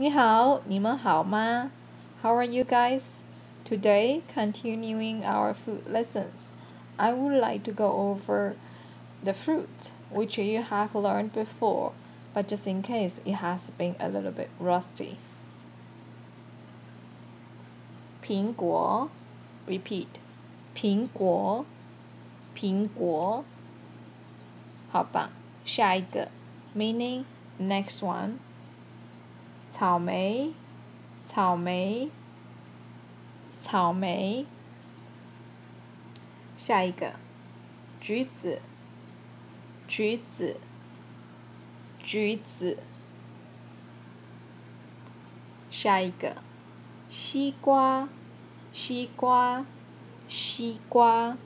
你好，你们好吗？How are you guys? Today, continuing our food lessons, I would like to go over the fruit which you have learned before, but just in case it has been a little bit rusty. 苹果，repeat，苹果，苹果。好棒，下一个，meaning next one。 草莓，草莓，草莓。下一个，橘子，橘子，橘子。下一个，西瓜，西瓜，西瓜。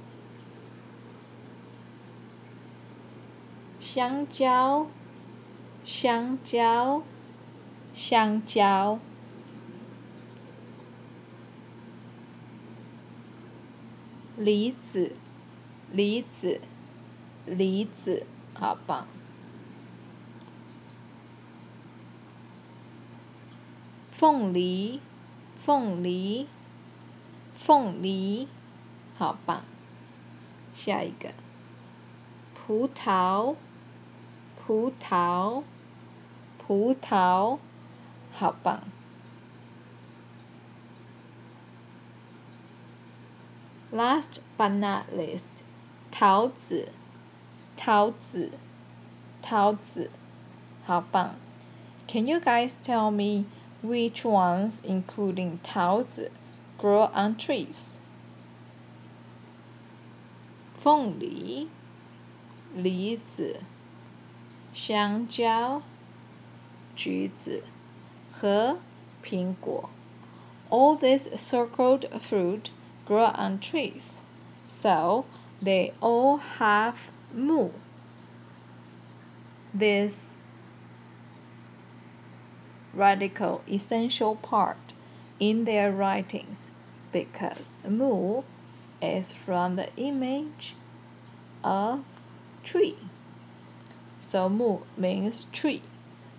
香蕉，香蕉。香蕉，梨子，梨子，梨子，好棒。凤梨，凤梨，凤梨，好棒。下一个，葡萄，葡萄，葡萄。好棒！Last but not least，桃子，桃子，桃子，好棒！Can you guys tell me which ones, including 桃子, grow on trees? 凤梨、梨子、香蕉、橘子。 和苹果. All these circled fruit grow on trees, so they all have mu. This radical essential part in their writings because mu is from the image of tree. So mu means tree.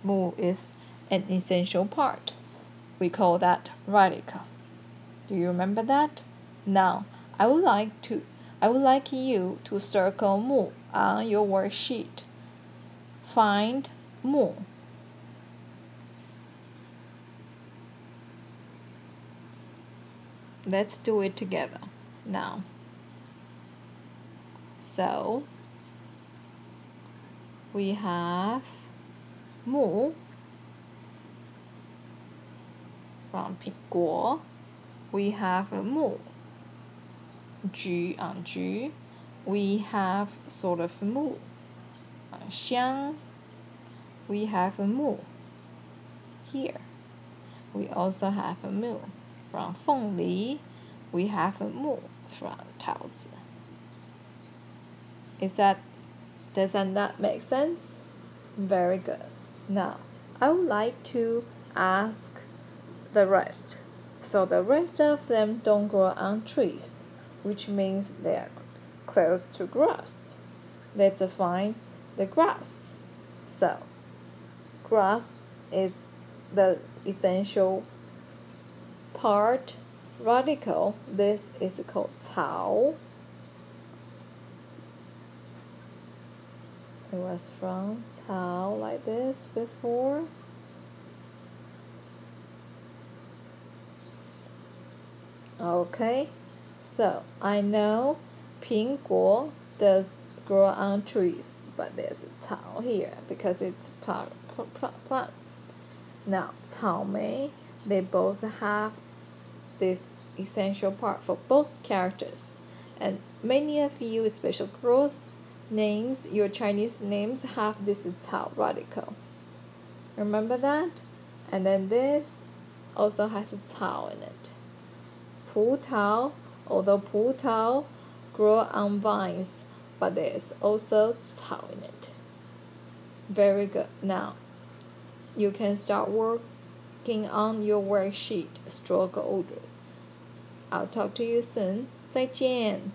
Mu is an essential part. We call that radical. Do you remember that? Now, I would like to I would like you to circle mu on your worksheet. Find mu. Let's do it together now. So, we have mu from 苹果，we have a mu. 橘 on 橘，we have sort of mu. 香，we have a mu. Here, we also have a mu. From 凤梨，we have a mu from 桃子。Is that does that not make sense? Very good. Now, I would like to ask the rest. So the rest of them don't grow on trees, which means they are close to grass. Let's find the grass. So grass is the essential part radical. This is called 草. It was from 草 like this before. Okay, so I know 苹果 does grow on trees, but there's a 草 here because it's plant. plant. Now 草莓, they both have this essential part for both characters. And many of you, especially girls, names, your Chinese names have this 草 radical. Remember that? And then this also has a 草 in it. 葡萄, although 葡萄 grow on vines, but there's also 草 in it. Very good. Now, you can start working on your worksheet stroke order. I'll talk to you soon. 再见。